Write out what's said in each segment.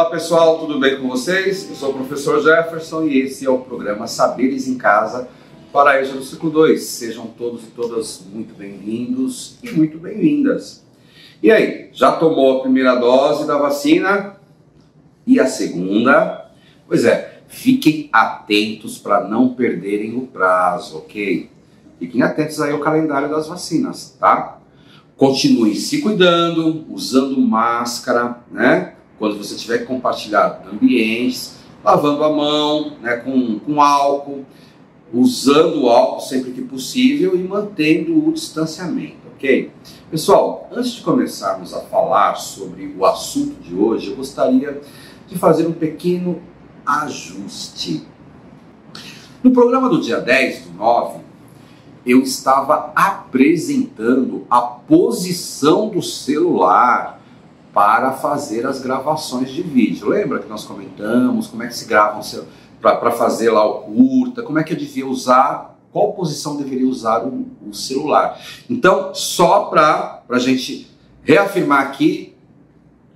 Olá pessoal, tudo bem com vocês? Eu sou o professor Jefferson e esse é o programa Saberes em Casa para a EJA do ciclo 2. Sejam todos e todas muito bem-vindos e muito bem-vindas. E aí, já tomou a primeira dose da vacina? E a segunda? Pois é, fiquem atentos para não perderem o prazo, ok? Fiquem atentos aí ao calendário das vacinas, tá? Continuem se cuidando, usando máscara, né? Quando você tiver que compartilhar ambientes, lavando a mão, né, com, com álcool, usando o álcool sempre que possível e mantendo o distanciamento, ok? Pessoal, antes de começarmos a falar sobre o assunto de hoje, eu gostaria de fazer um pequeno ajuste. No programa do dia 10 do 9, eu estava apresentando a posição do celular para fazer as gravações de vídeo. Lembra que nós comentamos como é que se grava para fazer lá o curta, como é que eu devia usar, qual posição deveria usar o, o celular. Então, só para a gente reafirmar aqui,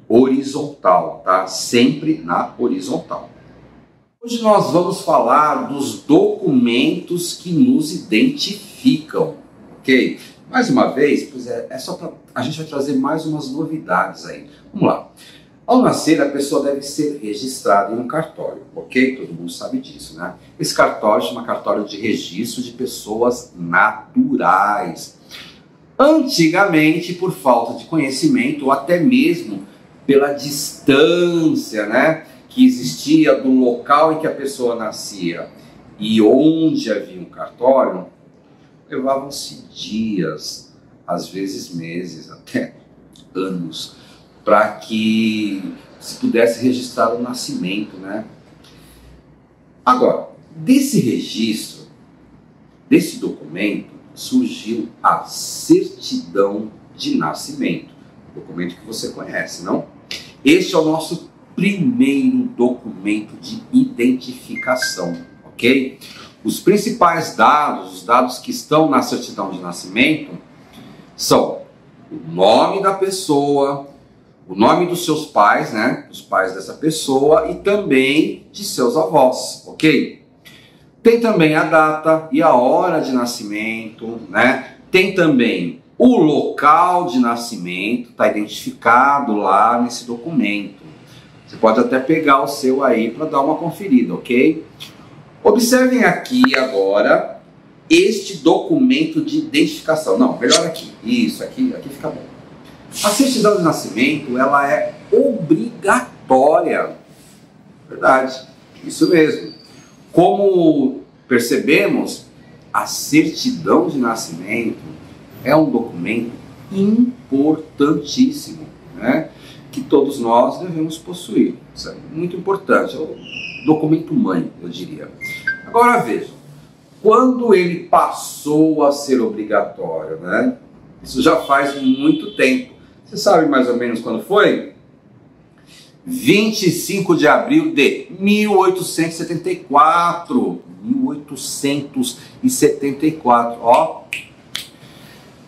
horizontal, tá? Sempre na horizontal. Hoje nós vamos falar dos documentos que nos identificam, ok? Mais uma vez, pois é, é só para a gente vai trazer mais umas novidades aí. Vamos lá. Ao nascer, a pessoa deve ser registrada em um cartório, ok? Todo mundo sabe disso, né? Esse cartório chama cartório de registro de pessoas naturais. Antigamente, por falta de conhecimento ou até mesmo pela distância, né, que existia do local em que a pessoa nascia e onde havia um cartório, levavam-se dias, às vezes meses, até anos, para que se pudesse registrar o nascimento, né? Agora, desse registro, desse documento, surgiu a certidão de nascimento, documento que você conhece, não? Este é o nosso primeiro documento de identificação, ok? Os principais dados, os dados que estão na certidão de nascimento, são o nome da pessoa, o nome dos seus pais, né? Os pais dessa pessoa e também de seus avós, ok? Tem também a data e a hora de nascimento, né? Tem também o local de nascimento, está identificado lá nesse documento. Você pode até pegar o seu aí para dar uma conferida, ok? Observem aqui agora este documento de identificação. Não, melhor aqui. Isso, aqui, aqui fica bom. A certidão de nascimento, ela é obrigatória. Verdade, isso mesmo. Como percebemos, a certidão de nascimento é um documento importantíssimo, né? Que todos nós devemos possuir. Isso é muito importante. É o documento mãe, eu diria. Agora vejam, quando ele passou a ser obrigatório, né? Isso já faz muito tempo. Você sabe mais ou menos quando foi? 25 de abril de 1874. 1874, ó.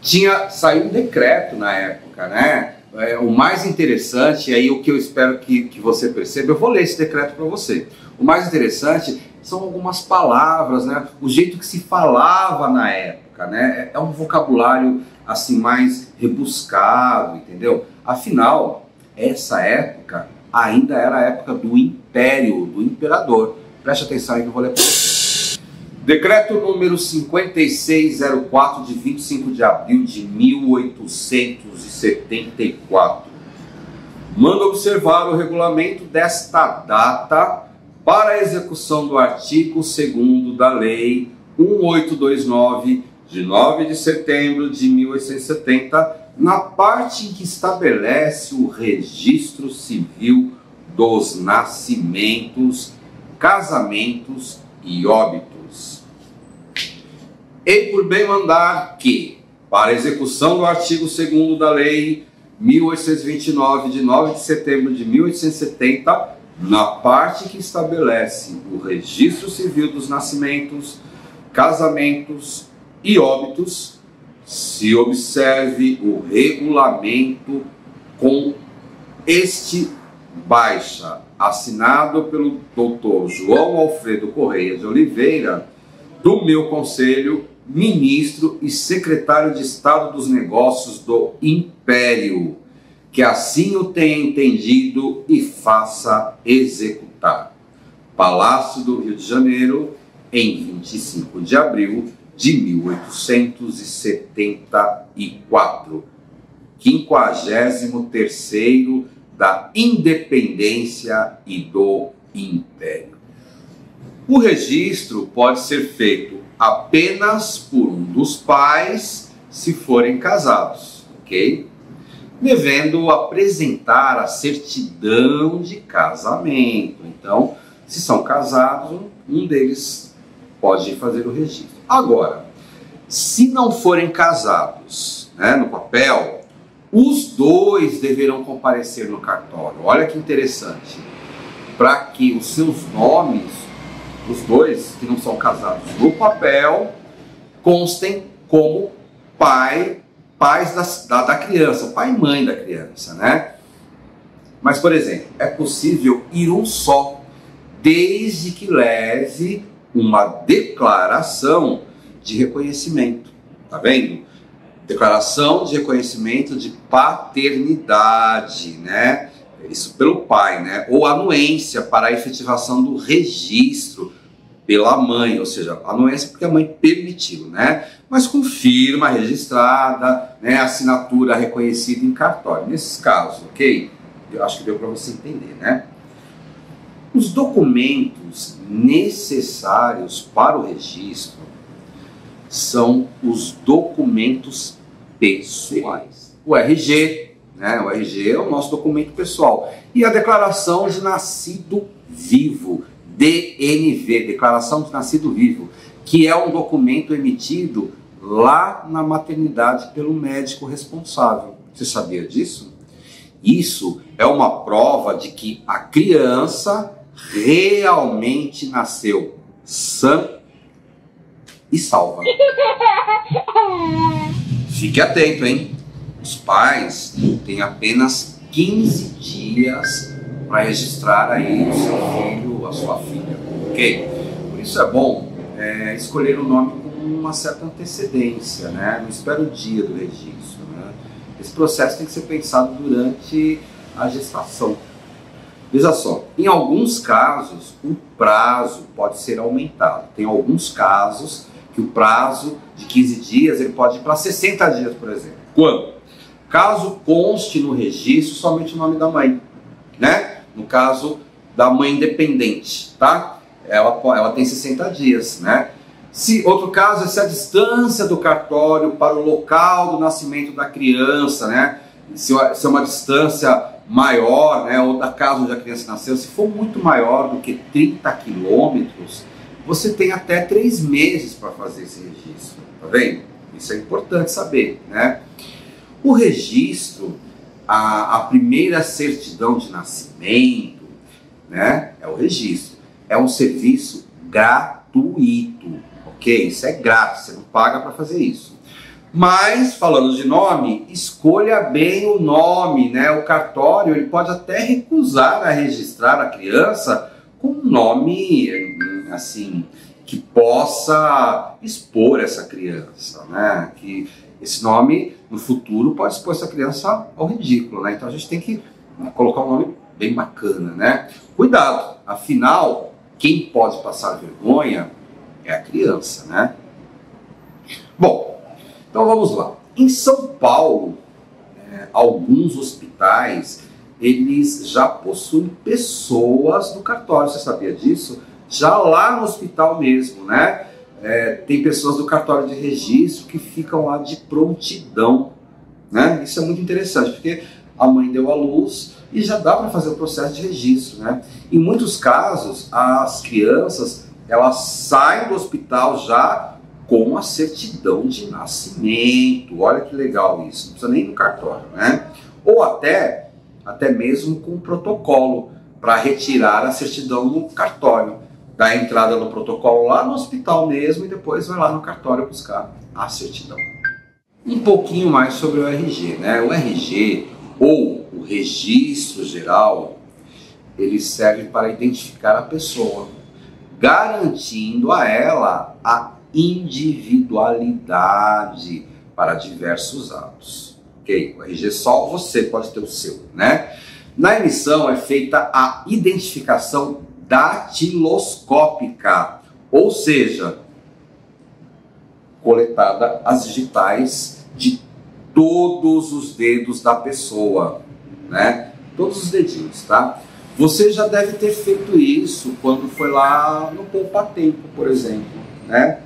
Tinha saiu um decreto na época, né? É, o mais interessante, aí o que eu espero que, que você perceba, eu vou ler esse decreto para você. O mais interessante são algumas palavras, né? O jeito que se falava na época, né? É um vocabulário assim mais rebuscado, entendeu? Afinal, essa época ainda era a época do império, do imperador. Preste atenção aí que eu vou ler para você. Decreto número 5604 de 25 de abril de 1874. Manda observar o regulamento desta data para a execução do artigo 2 da Lei 1829, de 9 de setembro de 1870, na parte em que estabelece o registro civil dos nascimentos, casamentos e óbitos. E por bem mandar que, para a execução do artigo 2 da Lei 1829, de 9 de setembro de 1870, na parte que estabelece o registro civil dos nascimentos, casamentos e óbitos, se observe o regulamento com este baixa assinado pelo doutor João Alfredo Correia de Oliveira, do meu conselho, ministro e secretário de Estado dos Negócios do Império, que assim o tenha entendido e faça executar. Palácio do Rio de Janeiro, em 25 de abril de 1874, 53 da independência e do império. O registro pode ser feito apenas por um dos pais se forem casados, ok? Devendo apresentar a certidão de casamento. Então, se são casados, um deles pode fazer o registro. Agora, se não forem casados, né, no papel, os dois deverão comparecer no cartório. Olha que interessante. Para que os seus nomes, os dois que não são casados no papel, constem como pai, pais da, da, da criança, pai e mãe da criança, né? Mas, por exemplo, é possível ir um só, desde que leve uma declaração de reconhecimento. Tá vendo? Declaração de reconhecimento de paternidade, né? Isso pelo pai, né? Ou anuência para a efetivação do registro pela mãe, ou seja, anuência porque a mãe permitiu, né? Mas com firma registrada, né? Assinatura reconhecida em cartório. Nesses casos, ok? Eu acho que deu para você entender, né? Os documentos necessários para o registro são os documentos pessoais. O RG, né? O RG é o nosso documento pessoal. E a declaração de nascido vivo, DNV, Declaração de Nascido Vivo, que é um documento emitido lá na maternidade pelo médico responsável. Você sabia disso? Isso é uma prova de que a criança realmente nasceu sã e salva. Fique atento, hein? Os pais têm apenas 15 dias para registrar aí o seu filho, a sua filha, ok? Por isso é bom é, escolher o nome com uma certa antecedência, né? Não espera o dia do registro, né? Esse processo tem que ser pensado durante a gestação. Veja só, em alguns casos o prazo pode ser aumentado. Tem alguns casos que o prazo de 15 dias ele pode ir para 60 dias, por exemplo. Quando? Caso conste no registro somente o nome da mãe, né? No caso da mãe independente, tá? Ela, ela tem 60 dias, né? Se outro caso é se a distância do cartório para o local do nascimento da criança, né? Se, se é uma distância maior, né, ou da casa onde a criança nasceu, se for muito maior do que 30 quilômetros, você tem até três meses para fazer esse registro, tá vendo? Isso é importante saber, né? O registro, a, a primeira certidão de nascimento, né, é o registro. É um serviço gratuito, ok? Isso é grátis, você não paga para fazer isso. Mas, falando de nome, escolha bem o nome, né? O cartório ele pode até recusar a registrar a criança com um nome, assim, que possa expor essa criança, né? Que esse nome, no futuro, pode expor essa criança ao ridículo, né? Então a gente tem que colocar um nome bem bacana, né? Cuidado, afinal, quem pode passar vergonha é a criança, né? Bom, então vamos lá. Em São Paulo, é, alguns hospitais eles já possuem pessoas no cartório. Você sabia disso? Já lá no hospital mesmo, né? É, tem pessoas do cartório de registro que ficam lá de prontidão, né? Isso é muito interessante porque a mãe deu à luz e já dá para fazer o processo de registro, né? Em muitos casos, as crianças elas saem do hospital já com a certidão de nascimento. Olha que legal isso, não precisa nem no cartório, né? Ou até, até mesmo com protocolo para retirar a certidão no cartório. Dá entrada no protocolo lá no hospital mesmo e depois vai lá no cartório buscar a certidão. Um pouquinho mais sobre o RG, né? O RG ou o registro geral ele serve para identificar a pessoa, garantindo a ela a individualidade para diversos atos. Ok? O RG só você pode ter o seu, né? Na emissão é feita a identificação datiloscópica, ou seja, coletada as digitais de todos os dedos da pessoa, né? Todos os dedinhos, tá? Você já deve ter feito isso quando foi lá no Poupa Tempo, por exemplo, né?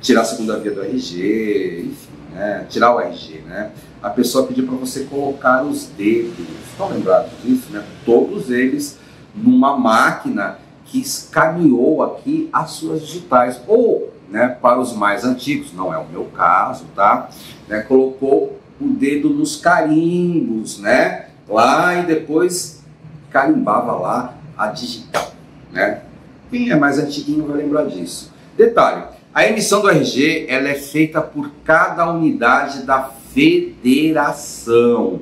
Tirar a segunda via do RG, enfim, né? Tirar o RG, né? A pessoa pediu para você colocar os dedos, estão lembrados disso, né? Todos eles numa máquina que escaneou aqui as suas digitais, ou né, para os mais antigos, não é o meu caso, tá? Né, colocou o dedo nos carimbos, né? Lá e depois carimbava lá a digital, né? Quem é mais antiguinho vai lembrar disso. Detalhe, a emissão do RG ela é feita por cada unidade da federação.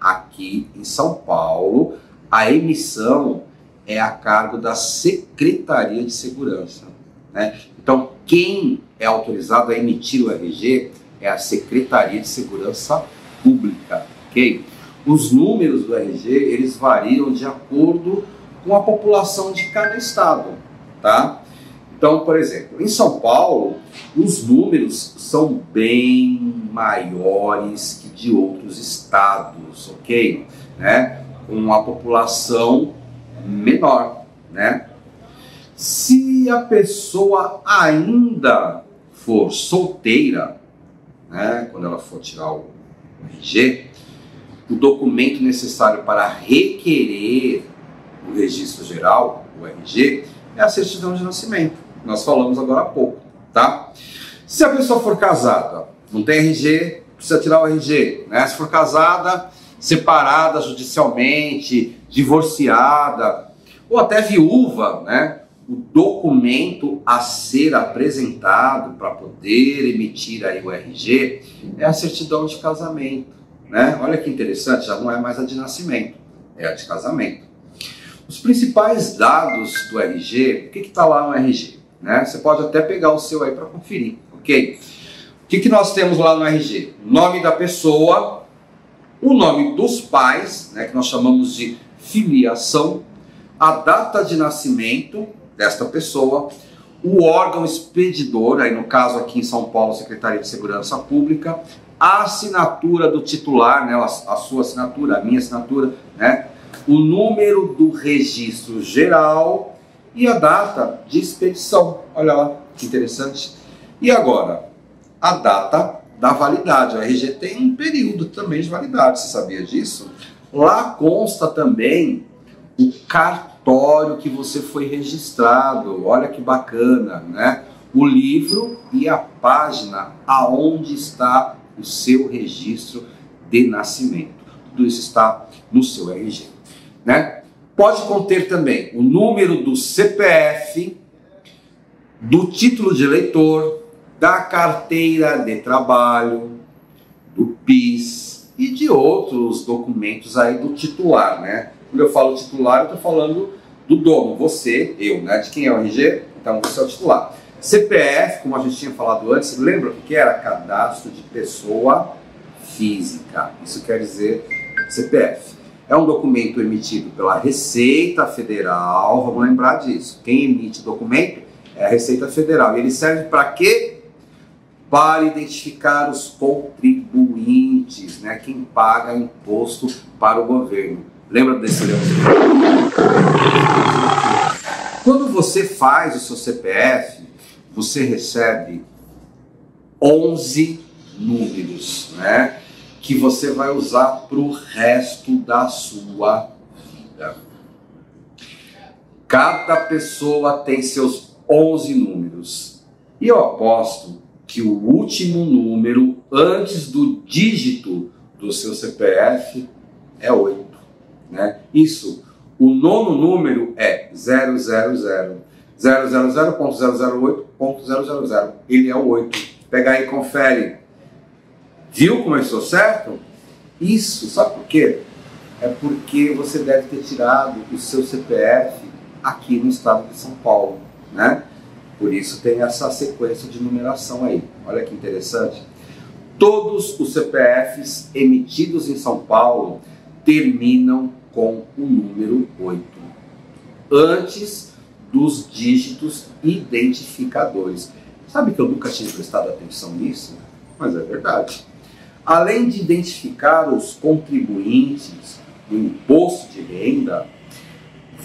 Aqui em São Paulo, a emissão é a cargo da Secretaria de Segurança. Né? Então, quem é autorizado a emitir o RG é a Secretaria de Segurança Pública, ok? Os números do RG, eles variam de acordo com a população de cada estado, tá? Então, por exemplo, em São Paulo, os números são bem maiores que de outros estados, ok? Né? Com a população menor, né? Se a pessoa ainda for solteira, né, quando ela for tirar o RG, o documento necessário para requerer o registro geral, o RG, é a certidão de nascimento. Nós falamos agora há pouco, tá? Se a pessoa for casada, não tem RG, precisa tirar o RG, né? Se for casada, separada judicialmente, divorciada, ou até viúva, né? o documento a ser apresentado para poder emitir aí o RG é a certidão de casamento. Né? Olha que interessante, já não é mais a de nascimento, é a de casamento. Os principais dados do RG, o que está lá no RG? Né? Você pode até pegar o seu aí para conferir, ok? O que, que nós temos lá no RG? Nome da pessoa, o nome dos pais, né, que nós chamamos de filiação, a data de nascimento, desta pessoa, o órgão expedidor, aí no caso aqui em São Paulo, Secretaria de Segurança Pública, a assinatura do titular, né, a, sua assinatura, a minha assinatura, né, o número do registro geral e a data de expedição. Olha lá, que interessante. E agora, a data da validade. A RG tem um período também de validade, você sabia disso? Lá consta também o cartório que você foi registrado. Olha que bacana, né? O livro e a página aonde está o seu registro de nascimento. Tudo isso está no seu RG, né? Pode conter também o número do CPF, do título de eleitor, da carteira de trabalho, do PIS e de outros documentos aí do titular, né? Quando eu falo titular, eu estou falando do dono, você, eu, né? De quem é o RG? Então você é o titular. CPF, como a gente tinha falado antes, lembra o que era? Cadastro de pessoa física. Isso quer dizer CPF. É um documento emitido pela Receita Federal, vamos lembrar disso. Quem emite documento é a Receita Federal. E ele serve para quê? Para identificar os contribuintes, né? quem paga imposto para o governo. Lembra desse leãozinho? Quando você faz o seu CPF, você recebe 11 números, né? Que você vai usar para o resto da sua vida. Cada pessoa tem seus 11 números. E eu aposto que o último número antes do dígito do seu CPF é 8. Né? Isso, o nono número é 000. 000.008.000. Ele é o 8. Pega aí e confere. Viu como eu estou certo? Isso, sabe por quê? é porque você deve ter tirado o seu CPF aqui no estado de São Paulo, né? Por isso tem essa sequência de numeração aí. Olha que interessante. Todos os CPFs emitidos em São Paulo terminam com o número 8, antes dos dígitos identificadores. Sabe que eu nunca tinha prestado atenção nisso? Mas é verdade. Além de identificar os contribuintes do imposto de renda,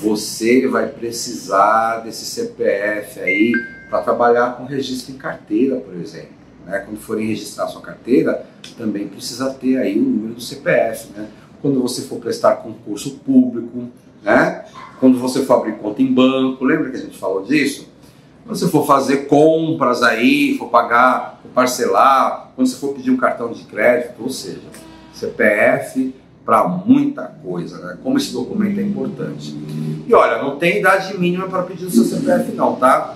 você vai precisar desse CPF aí para trabalhar com registro em carteira, por exemplo. Né? Quando forem registrar sua carteira, também precisa ter aí o número do CPF. Né? Quando você for prestar concurso público, né? quando você for abrir conta em banco, lembra que a gente falou disso? Quando você for fazer compras aí, for pagar, for parcelar, quando você for pedir um cartão de crédito, ou seja, CPF para muita coisa, né? Como esse documento é importante. E olha, não tem idade mínima para pedir o seu CPF não, tá?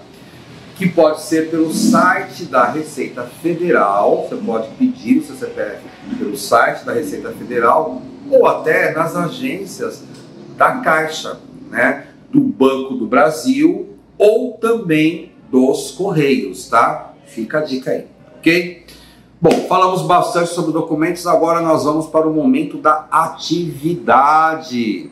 Que pode ser pelo site da Receita Federal, você pode pedir o seu CPF pelo site da Receita Federal ou até nas agências da Caixa, né? Do Banco do Brasil ou também dos Correios, tá? Fica a dica aí, ok? Bom, falamos bastante sobre documentos, agora nós vamos para o momento da atividade.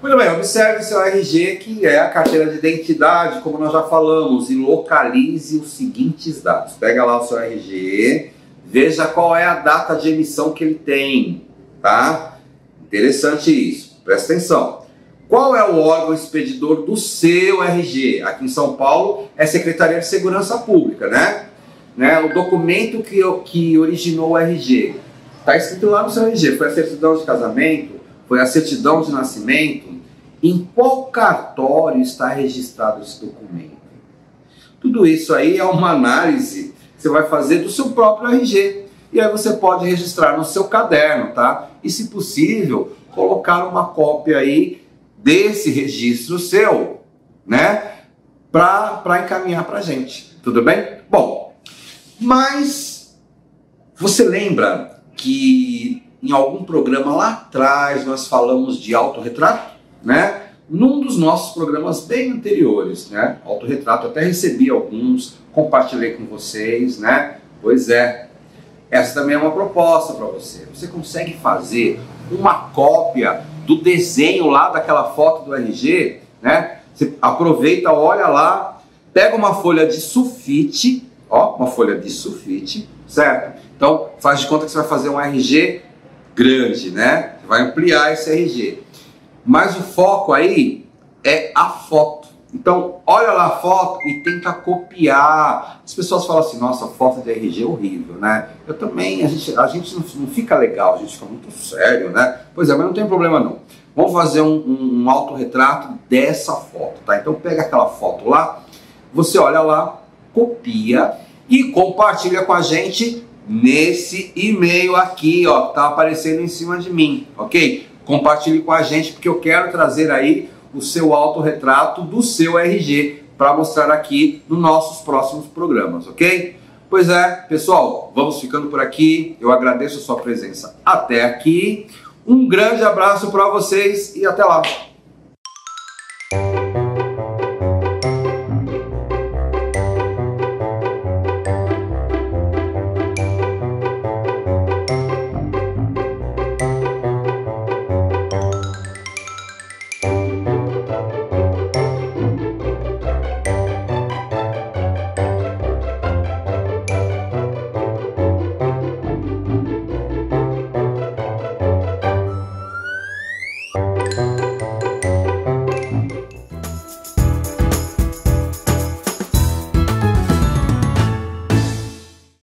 Muito bem, observe seu RG, que é a carteira de identidade, como nós já falamos, e localize os seguintes dados. Pega lá o seu RG, veja qual é a data de emissão que ele tem, tá? Interessante isso, presta atenção. Qual é o órgão expedidor do seu RG? Aqui em São Paulo é Secretaria de Segurança Pública, né? Né? O documento que, que originou o RG. Está escrito lá no seu RG. Foi a certidão de casamento? Foi a certidão de nascimento? Em qual cartório está registrado esse documento? Tudo isso aí é uma análise que você vai fazer do seu próprio RG. E aí você pode registrar no seu caderno, tá? E se possível, colocar uma cópia aí desse registro seu, né? Para encaminhar para gente. Tudo bem? Bom, mas você lembra que em algum programa lá atrás nós falamos de autorretrato, né? Num dos nossos programas bem anteriores, né? Autorretrato, até recebi alguns, compartilhei com vocês, né? Pois é, essa também é uma proposta para você. Você consegue fazer uma cópia do desenho lá daquela foto do RG, né? Você aproveita, olha lá, pega uma folha de sulfite, ó, uma folha de sulfite, certo? Então faz de conta que você vai fazer um RG grande, né? Você vai ampliar esse RG. Mas o foco aí é a foto. Então, olha lá a foto e tenta copiar. As pessoas falam assim, nossa, foto de RG é horrível, né? Eu também, a gente, a gente não, não fica legal, a gente fica muito sério, né? Pois é, mas não tem problema não. Vamos fazer um, um, um autorretrato dessa foto, tá? Então pega aquela foto lá, você olha lá, copia e compartilha com a gente nesse e-mail aqui, ó, que tá aparecendo em cima de mim, ok? Compartilhe com a gente porque eu quero trazer aí o seu autorretrato do seu RG para mostrar aqui nos nossos próximos programas, ok? Pois é, pessoal, vamos ficando por aqui. Eu agradeço a sua presença até aqui. Um grande abraço para vocês e até lá.